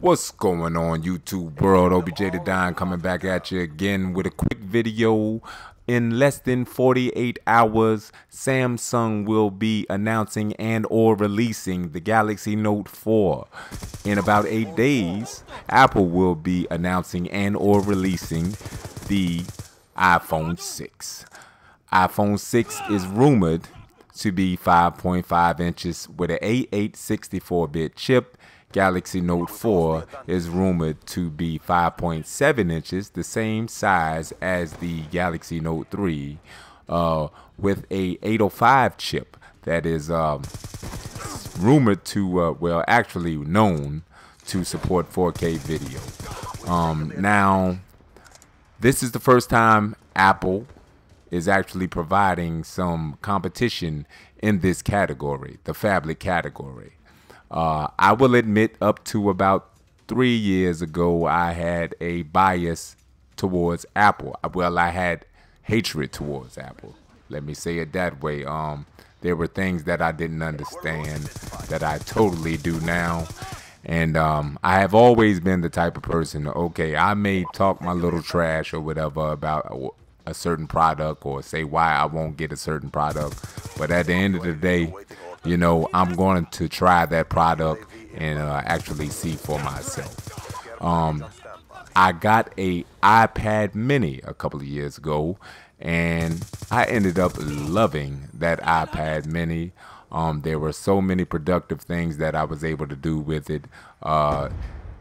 What's going on YouTube world? OBJ the Don coming back at you again with a quick video. In less than 48 hours, Samsung will be announcing and or releasing the Galaxy Note 4. In about 8 days, Apple will be announcing and or releasing the iPhone 6. iPhone 6 is rumored to be 5.5 inches with an A8 64-bit chip Galaxy Note 4 is rumored to be 5.7 inches, the same size as the Galaxy Note 3, uh, with a 805 chip that is um, rumored to, uh, well, actually known to support 4K video. Um, now, this is the first time Apple is actually providing some competition in this category, the phablet category. Uh, I will admit, up to about three years ago, I had a bias towards Apple. Well, I had hatred towards Apple. Let me say it that way. Um, there were things that I didn't understand that I totally do now. And um, I have always been the type of person, okay, I may talk my little trash or whatever about a certain product or say why I won't get a certain product. But at the end of the day, you know, I'm going to try that product and uh, actually see for myself. Um, I got a iPad Mini a couple of years ago, and I ended up loving that iPad Mini. Um, there were so many productive things that I was able to do with it. Uh,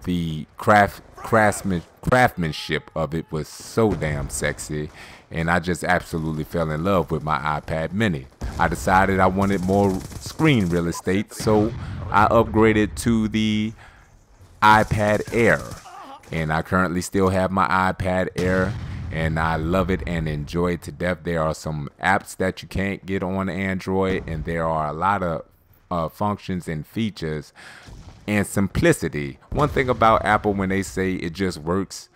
the craft craftsman craftsmanship of it was so damn sexy, and I just absolutely fell in love with my iPad Mini. I decided I wanted more screen real estate, so I upgraded to the iPad Air. And I currently still have my iPad Air and I love it and enjoy it to death. There are some apps that you can't get on Android, and there are a lot of uh, functions and features and simplicity. One thing about Apple when they say it just works,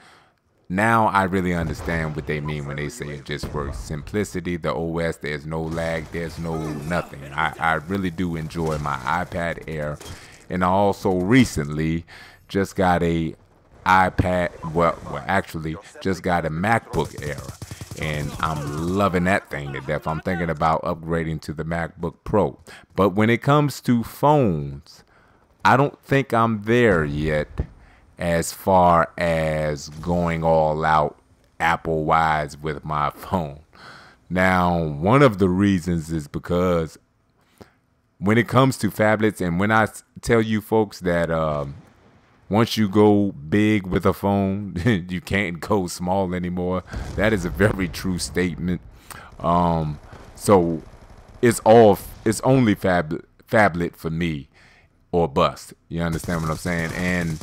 now I really understand what they mean when they say it just works. Simplicity, the OS, there's no lag, there's no nothing. I, I really do enjoy my iPad Air. And I also recently just got a iPad, well, well actually just got a MacBook Air. And I'm loving that thing to death. I'm thinking about upgrading to the MacBook Pro. But when it comes to phones, I don't think I'm there yet as far as going all out Apple wise with my phone. Now, one of the reasons is because when it comes to phablets, and when I tell you folks that um, once you go big with a phone, you can't go small anymore. That is a very true statement. Um, so it's all it's only fab phablet for me or bust. You understand what I'm saying? And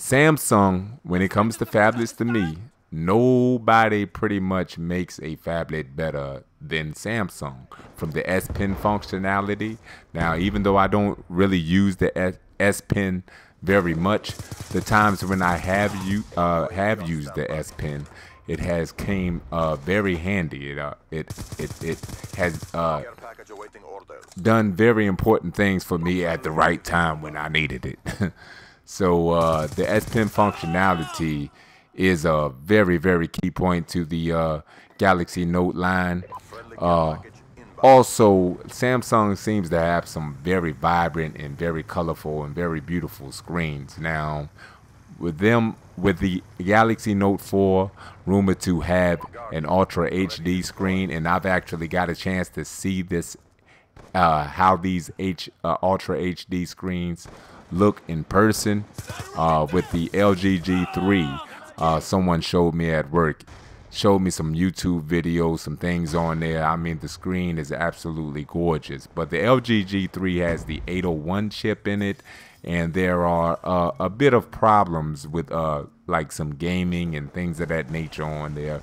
Samsung, when it comes to phablets to me, nobody pretty much makes a phablet better than Samsung from the S Pen functionality. Now, even though I don't really use the S Pen very much, the times when I have you uh, have used the S Pen, it has came uh, very handy. It uh, it it it has uh, done very important things for me at the right time when I needed it. So uh, the S Pen functionality is a very, very key point to the uh, Galaxy Note line. Uh, also, Samsung seems to have some very vibrant and very colorful and very beautiful screens. Now, with them, with the Galaxy Note 4 rumored to have an Ultra HD screen, and I've actually got a chance to see this, uh, how these H uh, Ultra HD screens look in person uh, with the LG G3. Uh, someone showed me at work, showed me some YouTube videos, some things on there. I mean, the screen is absolutely gorgeous. But the LG G3 has the 801 chip in it, and there are uh, a bit of problems with uh, like some gaming and things of that nature on there,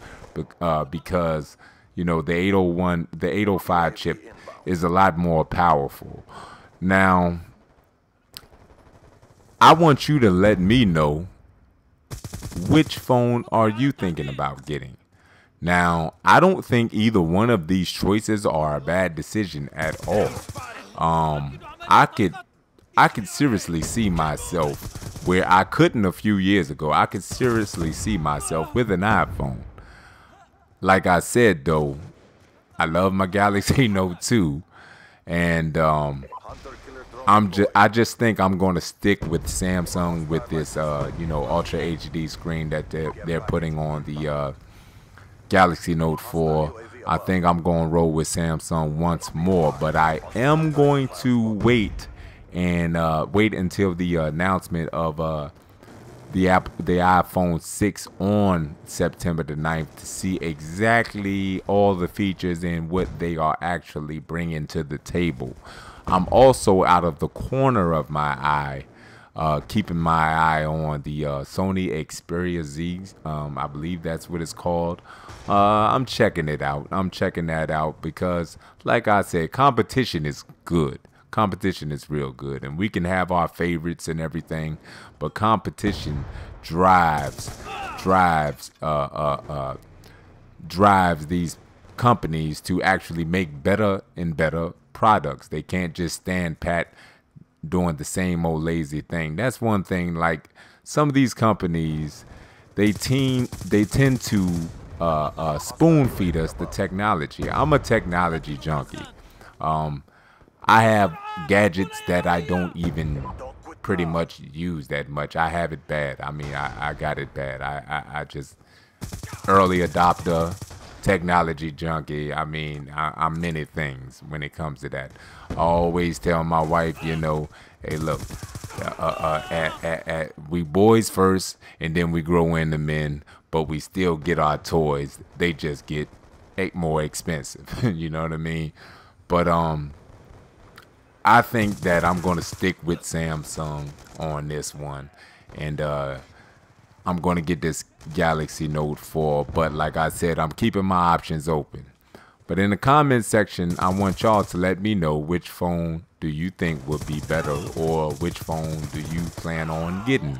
uh, because you know the 801, the 805 chip is a lot more powerful. Now, I want you to let me know which phone are you thinking about getting. Now, I don't think either one of these choices are a bad decision at all. Um, I could I could seriously see myself where I couldn't a few years ago. I could seriously see myself with an iPhone. Like I said though, I love my Galaxy Note 2 and um I'm just I just think I'm going to stick with Samsung with this uh you know Ultra HD screen that they're, they're putting on the uh Galaxy Note 4. I think I'm going to roll with Samsung once more, but I am going to wait and uh, wait until the announcement of uh, the app, the iPhone 6 on September the 9th to see exactly all the features and what they are actually bringing to the table. I'm also out of the corner of my eye uh, keeping my eye on the uh, Sony Xperia Z. Um, I believe that's what it's called. Uh, I'm checking it out. I'm checking that out because, like I said, competition is good. Competition is real good, and we can have our favorites and everything, but competition drives drives uh, uh, uh, drives these companies to actually make better and better products. They can't just stand pat doing the same old lazy thing. That's one thing. Like some of these companies, they team they tend to uh, uh, spoon feed us the technology. I'm a technology junkie. Um, I have gadgets that I don't even pretty much use that much. I have it bad. I mean, I, I got it bad. I, I, I just early adopter technology junkie. I mean, I, am many things when it comes to that. I always tell my wife, you know, hey, look, uh, uh, uh, at, at, at, we boys first, and then we grow into men, but we still get our toys. They just get more expensive. you know what I mean? But um, I think that I'm gonna stick with Samsung on this one, and uh I'm going to get this Galaxy Note 4. But like I said, I'm keeping my options open. But in the comment section, I want y'all to let me know which phone do you think would be better or which phone do you plan on getting.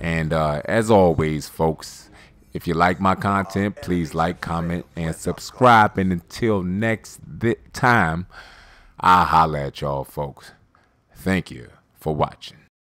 And uh, as always, folks, if you like my content, please like, comment, and subscribe. And until next time, I'll holler at y'all, folks. Thank you for watching.